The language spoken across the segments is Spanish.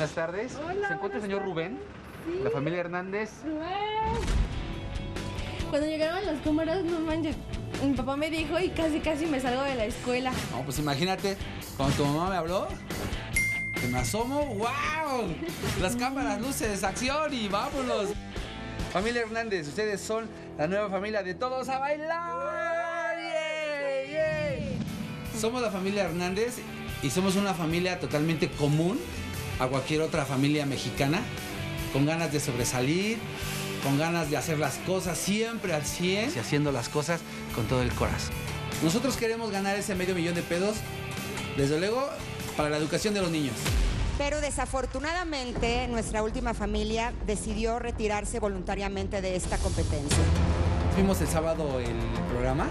Buenas tardes. ¿Se encuentra el señor Rubén? La familia Hernández. Cuando llegaron las cámaras, no manches, mi papá me dijo y casi casi me salgo de la escuela. No, pues imagínate, cuando tu mamá me habló, que me asomo, ¡wow! Las cámaras, luces, acción y vámonos. Familia Hernández, ustedes son la nueva familia de todos a bailar. Somos la familia Hernández y somos una familia totalmente común a cualquier otra familia mexicana, con ganas de sobresalir, con ganas de hacer las cosas siempre al 100 y haciendo las cosas con todo el corazón. Nosotros queremos ganar ese medio millón de pesos, desde luego, para la educación de los niños. Pero desafortunadamente nuestra última familia decidió retirarse voluntariamente de esta competencia. Vimos el sábado el programa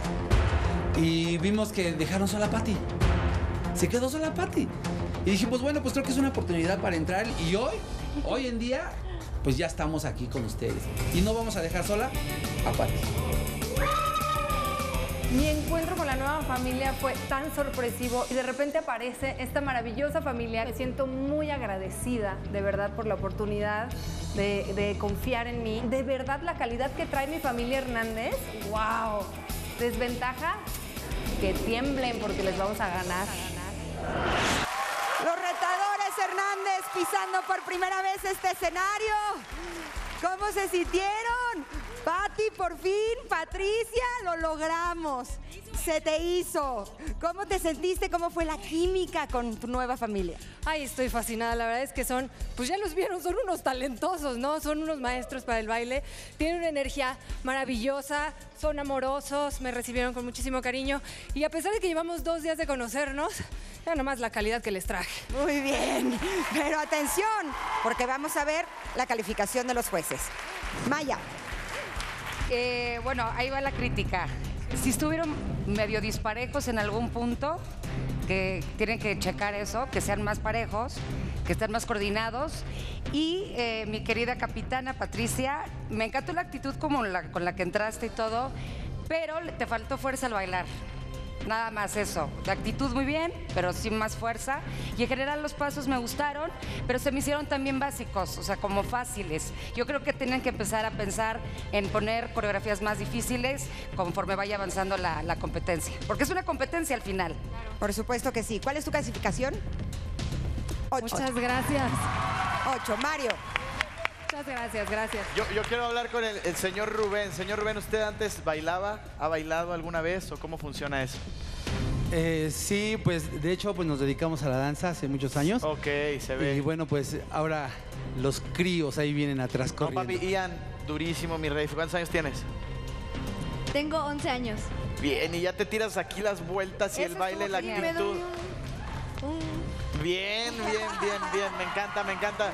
y vimos que dejaron sola a Patty. Se quedó sola Patty. Y dijimos, bueno, pues creo que es una oportunidad para entrar y hoy, hoy en día, pues ya estamos aquí con ustedes. Y no vamos a dejar sola a Patty. Mi encuentro con la nueva familia fue tan sorpresivo y de repente aparece esta maravillosa familia. Me siento muy agradecida, de verdad, por la oportunidad de, confiar en mí. De verdad, la calidad que trae mi familia Hernández, wow. Desventaja, que tiemblen porque les vamos a ganar. Retadores Hernández pisando por primera vez este escenario. ¿Cómo se sintieron? Pati, por fin, Patricia, lo logramos. Se te hizo. ¿Cómo te sentiste? ¿Cómo fue la química con tu nueva familia? Ay, estoy fascinada. La verdad es que son, pues ya los vieron, son unos talentosos, ¿no? Son unos maestros para el baile. Tienen una energía maravillosa, son amorosos, me recibieron con muchísimo cariño. Y a pesar de que llevamos dos días de conocernos, ya nomás la calidad que les traje. Muy bien, pero atención, porque vamos a ver la calificación de los jueces. Maya, Eh, bueno, ahí va la crítica. Si estuvieron medio disparejos en algún punto, que tienen que checar eso, que sean más parejos, que estén más coordinados. Y eh, mi querida capitana Patricia, me encantó la actitud como con la que entraste y todo, pero te faltó fuerza al bailar. Nada más eso. La actitud muy bien, pero sin más fuerza. Y en general los pasos me gustaron, pero se me hicieron también básicos, o sea, como fáciles. Yo creo que tienen que empezar a pensar en poner coreografías más difíciles conforme vaya avanzando la, la competencia. Porque es una competencia al final. por supuesto que sí. ¿Cuál es tu clasificación? Ocho. Muchas gracias. Ocho. Mario, Muchas gracias, gracias. Yo, yo quiero hablar con el, el señor Rubén. Señor Rubén, ¿usted antes bailaba? ¿Ha bailado alguna vez o cómo funciona eso? Eh, sí, pues de hecho pues nos dedicamos a la danza hace muchos años. Ok, se ve. Y bueno, pues ahora los críos ahí vienen atrás No, corriendo. papi, Ian, durísimo, mi rey. ¿Cuántos años tienes? Tengo 11 años. Bien, y ya te tiras aquí las vueltas y Eso el baile, la actitud. Bien, bien, bien, bien. Me encanta, me encanta.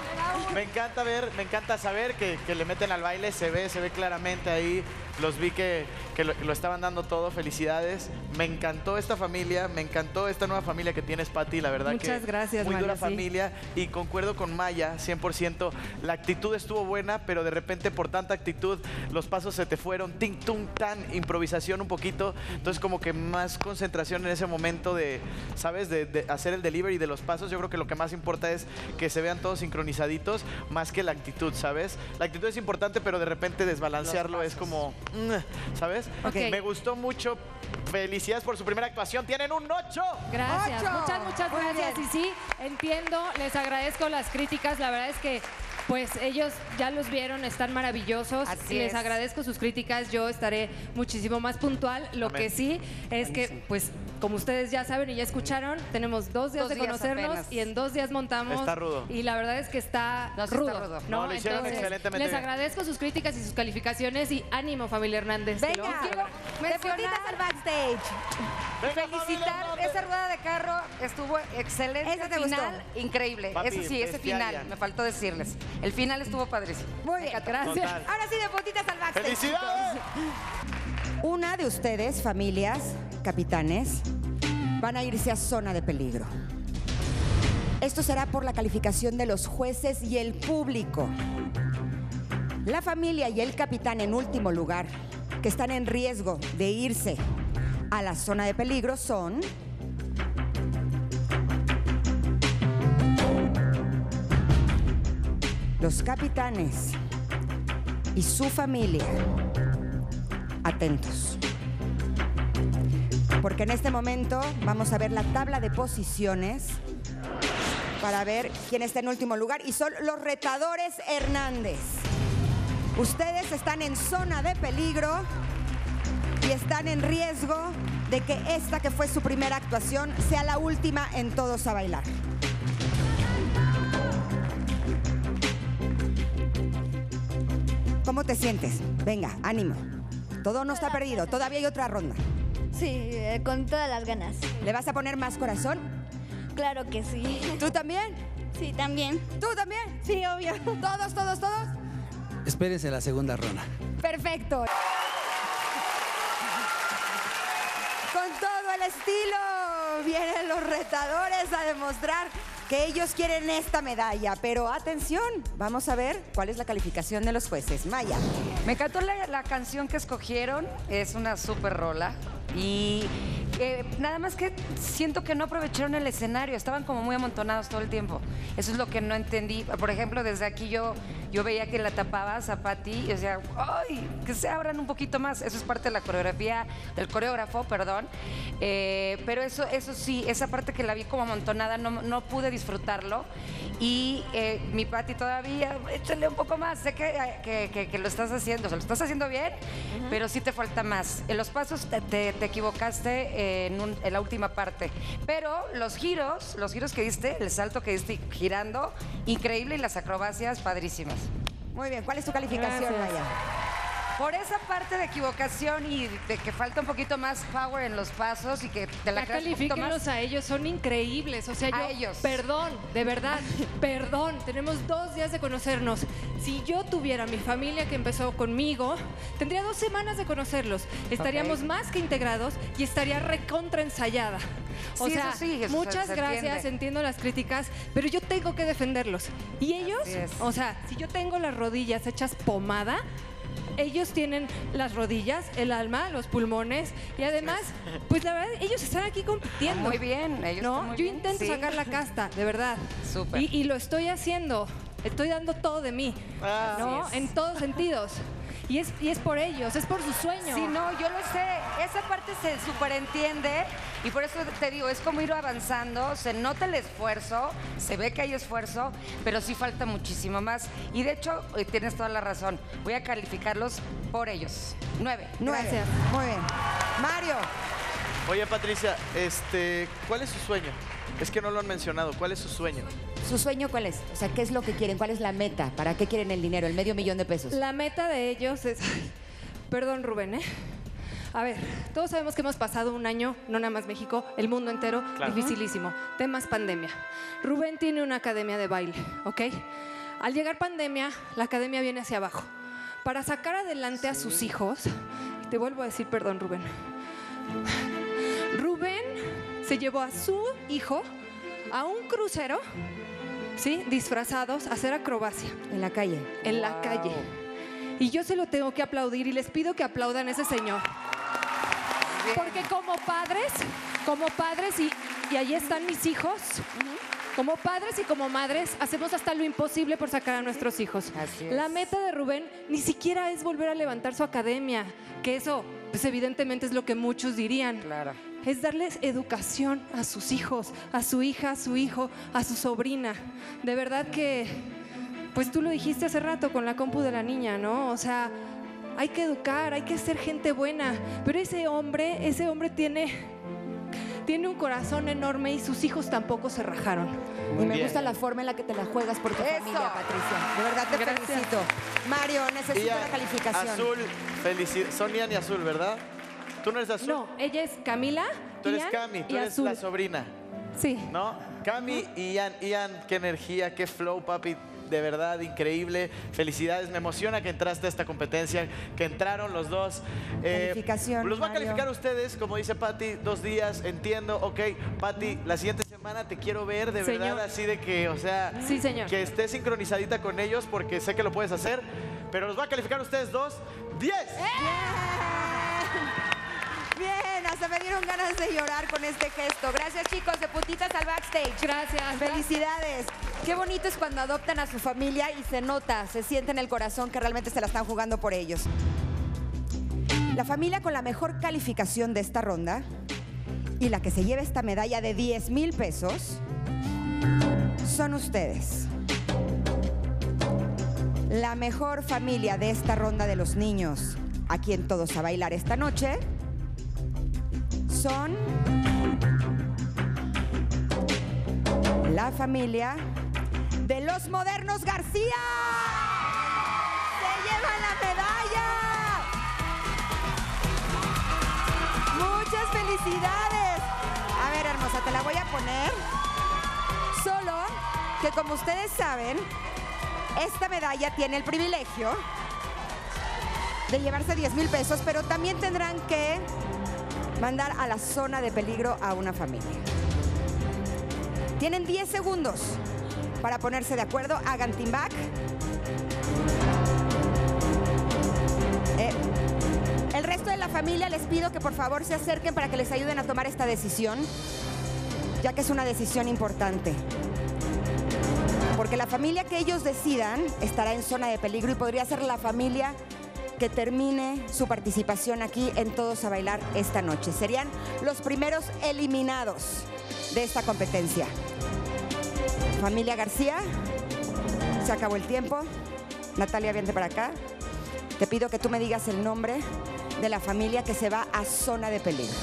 Me encanta ver, me encanta saber que, que le meten al baile. Se ve, se ve claramente ahí. Los vi que, que lo, lo estaban dando todo. Felicidades. Me encantó esta familia. Me encantó esta nueva familia que tienes, Pati. La verdad Muchas que gracias, muy dura sí. familia. Y concuerdo con Maya, 100%. La actitud estuvo buena, pero de repente por tanta actitud los pasos se te fueron. Ting, tung, tan. Improvisación un poquito. Entonces como que más concentración en ese momento de, ¿sabes? De, de hacer el delivery de los pasos. Yo creo que lo que más importa es que se vean todos sincronizaditos más que la actitud, ¿sabes? La actitud es importante, pero de repente desbalancearlo es como, ¿sabes? Me gustó mucho. Felicidades por su primera actuación. Tienen un 8. Gracias, Ocho. muchas, muchas Muy gracias. bien. Y sí, entiendo, les agradezco las críticas. La verdad es que, pues ellos ya los vieron, están maravillosos. Así les es. agradezco sus críticas. Yo estaré muchísimo más puntual. Lo Amén. que sí es que, pues, como ustedes ya saben y ya escucharon, tenemos dos días Dos de días conocernos apenas. y en dos días montamos. Está rudo. Y la verdad es que está, sí está rudo, rudo. ¿no? No, lo hicieron Entonces, excelentemente Les bien. agradezco sus críticas y sus calificaciones y ánimo, familia Hernández. venga. lograr. Deportistas al backstage. Felicitar esa rueda de carro estuvo excelente. ¿Ese te el gustó? final, increíble. Papi, Eso sí, ese final, me faltó decirles. El final estuvo padrísimo. Muy bien. Gracias. Total. Ahora sí, deportistas al backstage. ¡Felicidades! Una de ustedes, familias, capitanes, van a irse a zona de peligro. Esto será por la calificación de los jueces y el público. La familia y el capitán en último lugar, que están en riesgo de irse a la zona de peligro, son los capitanes y su familia, atentos. Porque en este momento vamos a ver la tabla de posiciones para ver quién está en último lugar y son los retadores Hernández. Ustedes están en zona de peligro y están en riesgo de que esta que fue su primera actuación sea la última en Todos a Bailar. ¿Cómo te sientes? Venga, ánimo. Todo no está perdido, todavía hay otra ronda. Sí, eh, con todas las ganas. ¿Le vas a poner más corazón? Claro que sí. ¿Tú también? Sí, también. ¿Tú también? Sí, obvio. ¿Todos, todos, todos? Espérense la segunda ronda. Perfecto. Con todo el estilo vienen los retadores a demostrar que ellos quieren esta medalla. Pero atención, vamos a ver cuál es la calificación de los jueces. Maya. Me encantó la, canción que escogieron, es una super rola. Y eh, nada más que siento que no aprovecharon el escenario, estaban como muy amontonados todo el tiempo. Eso es lo que no entendí. Por ejemplo, desde aquí yo, yo veía que la tapabas a Patti y decía, ¡ay! Que se abran un poquito más. Eso es parte de la coreografía, del coreógrafo, perdón. Eh, pero eso, eso sí, esa parte que la vi como amontonada, no, no pude disfrutarlo. Y eh, mi Patti todavía, échale un poco más. Sé que, que- que- que lo estás haciendo, o sea, lo estás haciendo bien, pero sí te falta más. En los pasos te, te- te equivocaste en, un- en la última parte. Pero los giros, los giros que diste, el salto que diste girando, increíble y las acrobacias padrísimas. Muy bien, ¿cuál es tu calificación, Gracias. Maya? Por esa parte de equivocación y de que falta un poquito más power en los pasos y que te la Ya creas un poquito califíquenlos más. a ellos, son increíbles. O sea, yo, A ellos. perdón, de verdad, perdón. Tenemos dos días de conocernos. Si yo tuviera mi familia que empezó conmigo, tendría dos semanas de conocerlos. Estaríamos Ok. más que integrados y estaría recontra ensayada. O Sí, sea, eso sí, eso se- muchas se gracias, entiende. entiendo las críticas, pero yo tengo que defenderlos. Y ellos, o sea, si yo tengo las rodillas hechas pomada, ellos tienen las rodillas, el alma, los pulmones y además, pues la verdad, ellos están aquí compitiendo. Muy bien, ellos ¿no? están muy Yo bien, intento sí. sacar la casta, de verdad. Súper. Y, y lo estoy haciendo. Estoy dando todo de mí, Ah. ¿no? En todos sentidos. Y es, y es por ellos, es por su sueño. Sí, no, yo lo sé. Esa parte se superentiende y por eso te digo, es como ir avanzando, se nota el esfuerzo, se ve que hay esfuerzo, pero sí falta muchísimo más. Y de hecho, eh, tienes toda la razón. Voy a calificarlos por ellos. Nueve. Nueve. Gracias. Muy bien. Mario, Oye, Patricia, este, ¿cuál es su sueño? Es que no lo han mencionado. ¿Cuál es su sueño? ¿Su sueño cuál es? O sea, ¿qué es lo que quieren? ¿Cuál es la meta? ¿Para qué quieren el dinero? El medio millón de pesos. La meta de ellos es. perdón, Rubén, ¿eh? A ver, todos sabemos que hemos pasado un año, no nada más México, el mundo entero, Claro. dificilísimo. Temas pandemia. Rubén tiene una academia de baile, ¿ok? Al llegar pandemia, la academia viene hacia abajo. Para sacar adelante a sus hijos, te vuelvo a decir perdón, Rubén. Rubén se llevó a su hijo a un crucero, ¿sí? Disfrazados a hacer acrobacia En la calle. en la calle. Y yo se lo tengo que aplaudir y les pido que aplaudan a ese señor. Porque como padres, como padres, y, y ahí están mis hijos, como padres y como madres, hacemos hasta lo imposible por sacar a nuestros hijos. Así es. La meta de Rubén ni siquiera es volver a levantar su academia, que eso, pues evidentemente es lo que muchos dirían. Claro. Es darles educación a sus hijos, a su hija, a su hijo, a su sobrina. De verdad que, pues tú lo dijiste hace rato con la compu de la niña, ¿no? O sea, hay que educar, hay que ser gente buena. Pero ese hombre, ese hombre tiene, tiene un corazón enorme y sus hijos tampoco se rajaron. Y me bien. gusta la forma en la que te la juegas por tu Eso. familia, Patricia. De verdad te Gracias. felicito. Mario, necesito la calificación. Azul, felicidades. Son y Azul, ¿verdad? ¿Tú no eres Azul? No, ella es Camila. Tú eres Ian Cami, tú y eres Azul. la sobrina, Sí. ¿no? Cami y Ian, Ian, qué energía, qué flow, papi. De verdad, increíble. Felicidades. Me emociona que entraste a esta competencia, que entraron los dos. Eh, Calificación, Los va a Mario. calificar ustedes, como dice Patti, dos días, entiendo. Ok, Patti, la siguiente semana te quiero ver, de Señor. verdad, así de que, o sea, Sí, señor. que estés sincronizadita con ellos porque sé que lo puedes hacer. Pero los va a calificar ustedes dos. ¡10! Bien, hasta me dieron ganas de llorar con este gesto. Gracias chicos de putitas al backstage. Gracias. Felicidades. Qué bonito es cuando adoptan a su familia y se nota, se siente en el corazón que realmente se la están jugando por ellos. La familia con la mejor calificación de esta ronda y la que se lleva esta medalla de 10 mil pesos son ustedes. La mejor familia de esta ronda de los niños, a quien todos a bailar esta noche, son la familia de los modernos García. Se llevan la medalla. Muchas felicidades. A ver, hermosa, te la voy a poner. Solo que como ustedes saben, esta medalla tiene el privilegio de llevarse 10 mil pesos, pero también tendrán que mandar a la zona de peligro a una familia. Tienen 10 segundos para ponerse de acuerdo. Hagan team back. Eh, el resto de la familia les pido que por favor se acerquen para que les ayuden a tomar esta decisión, ya que es una decisión importante. Porque la familia que ellos decidan estará en zona de peligro y podría ser la familia que termine su participación aquí en Todos a Bailar esta noche. Serían los primeros eliminados de esta competencia. Familia García, se acabó el tiempo. Natalia, vente para acá. Te pido que tú me digas el nombre de la familia que se va a zona de peligro.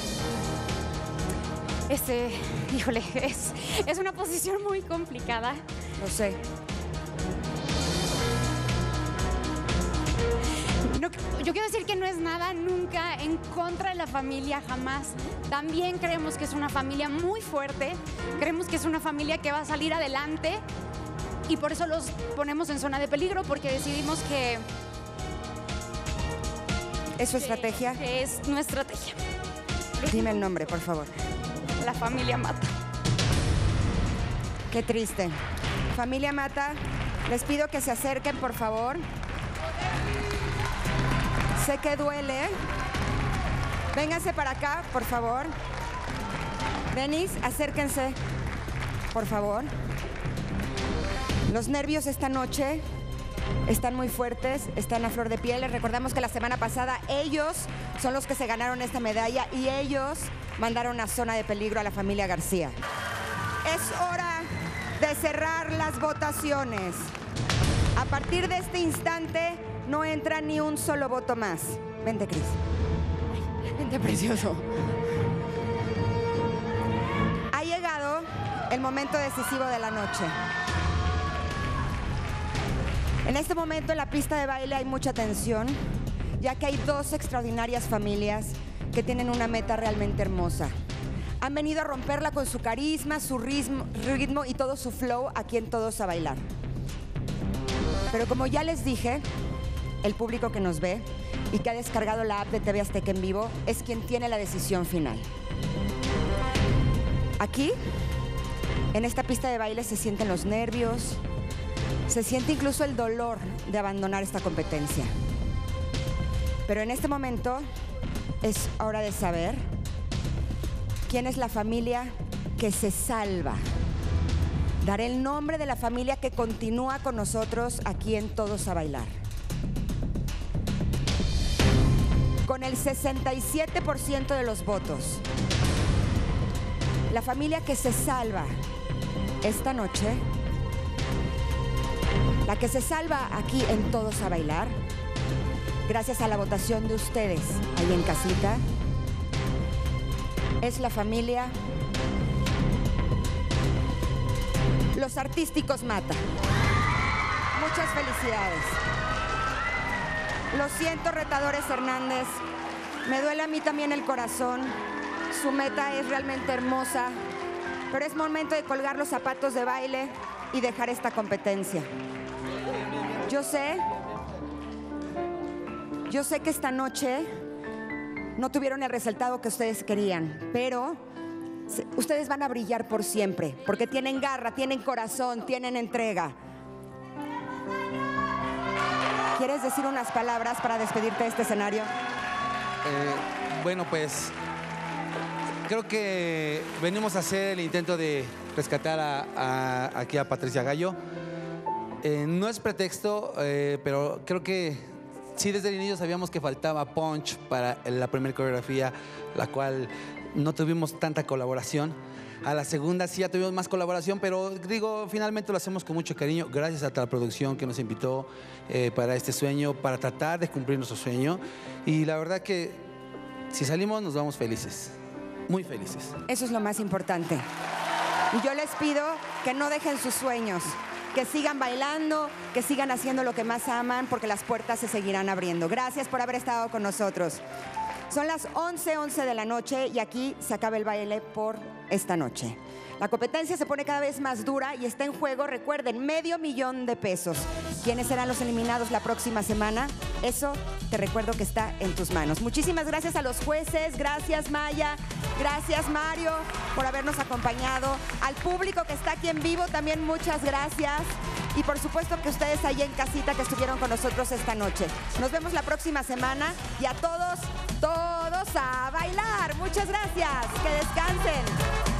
Este, híjole, es, es una posición muy complicada. Lo sé. Yo quiero decir que no es nada nunca en contra de la familia, jamás. También creemos que es una familia muy fuerte, creemos que es una familia que va a salir adelante y por eso los ponemos en zona de peligro, porque decidimos que, ¿Es su estrategia? que es nuestra estrategia. Dime el nombre, por favor. La familia mata. Qué triste. Familia Mata, les pido que se acerquen, por favor. Sé que duele. Vénganse para acá, por favor. Denis, acérquense, por favor. Los nervios esta noche están muy fuertes, están a flor de piel. Les recordamos que la semana pasada ellos son los que se ganaron esta medalla y ellos mandaron a zona de peligro a la familia García. Es hora de cerrar las votaciones. A partir de este instante no entra ni un solo voto más. Vente, Cris. Vente, precioso. Ha llegado el momento decisivo de la noche. En este momento en la pista de baile hay mucha tensión, ya que hay dos extraordinarias familias que tienen una meta realmente hermosa. Han venido a romperla con su carisma, su ritmo, ritmo y todo su flow aquí en Todos a Bailar. Pero como ya les dije, el público que nos ve y que ha descargado la app de TV Azteca en vivo es quien tiene la decisión final. Aquí, en esta pista de baile, se sienten los nervios, se siente incluso el dolor de abandonar esta competencia. Pero en este momento es hora de saber quién es la familia que se salva. Daré el nombre de la familia que continúa con nosotros aquí en Todos a Bailar. Con el 67% de los votos, la familia que se salva esta noche, la que se salva aquí en Todos a Bailar, gracias a la votación de ustedes ahí en casita, es la familia Artísticos Mata. Muchas felicidades. Lo siento, retadores Hernández. Me duele a mí también el corazón. Su meta es realmente hermosa, pero es momento de colgar los zapatos de baile y dejar esta competencia. Yo sé, yo sé que esta noche no tuvieron el resultado que ustedes querían, pero ustedes van a brillar por siempre, porque tienen garra, tienen corazón, tienen entrega. ¿Quieres decir unas palabras para despedirte de este escenario? Eh, bueno, pues creo que venimos a hacer el intento de rescatar a- aquí a Patricia Gallo. Eh, no es pretexto, eh, pero creo que sí desde el inicio sabíamos que faltaba punch para la primera coreografía, la cual no tuvimos tanta colaboración. A la segunda sí ya tuvimos más colaboración, pero digo, finalmente lo hacemos con mucho cariño, gracias a la producción que nos invitó eh, para este sueño, para tratar de cumplir nuestro sueño. Y la verdad que si salimos nos vamos felices, muy felices. Eso es lo más importante. Y yo les pido que no dejen sus sueños, que sigan bailando, que sigan haciendo lo que más aman, porque las puertas se seguirán abriendo. Gracias por haber estado con nosotros. Son las 11:11 11 de la noche y aquí se acaba el baile por esta noche. La competencia se pone cada vez más dura y está en juego, recuerden, medio millón de pesos. ¿Quiénes serán los eliminados la próxima semana? Eso te recuerdo que está en tus manos. Muchísimas gracias a los jueces, gracias Maya, gracias Mario por habernos acompañado. Al público que está aquí en vivo también muchas gracias. Y por supuesto que ustedes ahí en casita que estuvieron con nosotros esta noche. Nos vemos la próxima semana y a todos, todos a bailar. Muchas gracias. Que descansen.